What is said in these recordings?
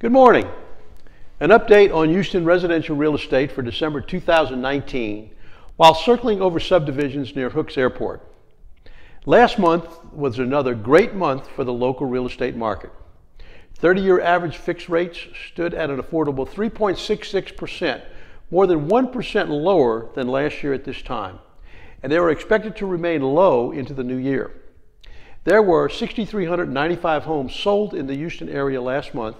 Good morning. An update on Houston residential real estate for December 2019 while circling over subdivisions near Hooks Airport. Last month was another great month for the local real estate market. 30 year average fixed rates stood at an affordable 3.66%, more than 1% lower than last year at this time, and they were expected to remain low into the new year. There were 6,395 homes sold in the Houston area last month,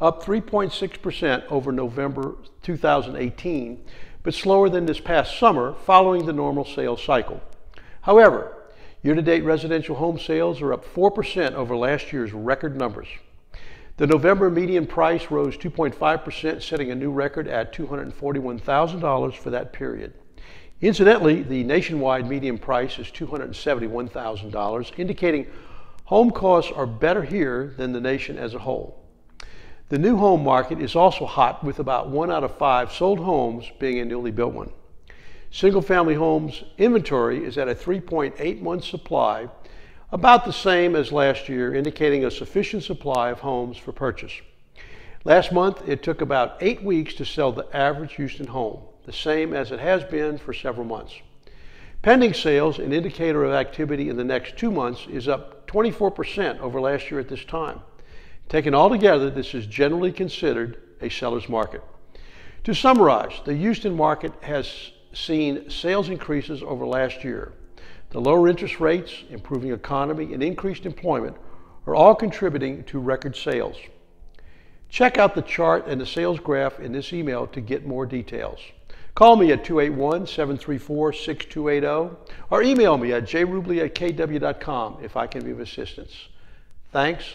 up 3.6% over November 2018, but slower than this past summer following the normal sales cycle. However, year to date residential home sales are up 4% over last year's record numbers. The November median price rose 2.5%, setting a new record at $241,000 for that period. Incidentally, the nationwide median price is $271,000, indicating home costs are better here than the nation as a whole. The new home market is also hot with about one out of five sold homes being a newly built one. Single family homes inventory is at a 3.8 month supply about the same as last year, indicating a sufficient supply of homes for purchase. Last month, it took about eight weeks to sell the average Houston home, the same as it has been for several months. Pending sales, an indicator of activity in the next two months, is up 24% over last year at this time. Taken all together, this is generally considered a seller's market. To summarize, the Houston market has seen sales increases over last year. The lower interest rates, improving economy, and increased employment are all contributing to record sales. Check out the chart and the sales graph in this email to get more details. Call me at 281-734-6280 or email me at jrubli at kw.com if I can be of assistance. Thanks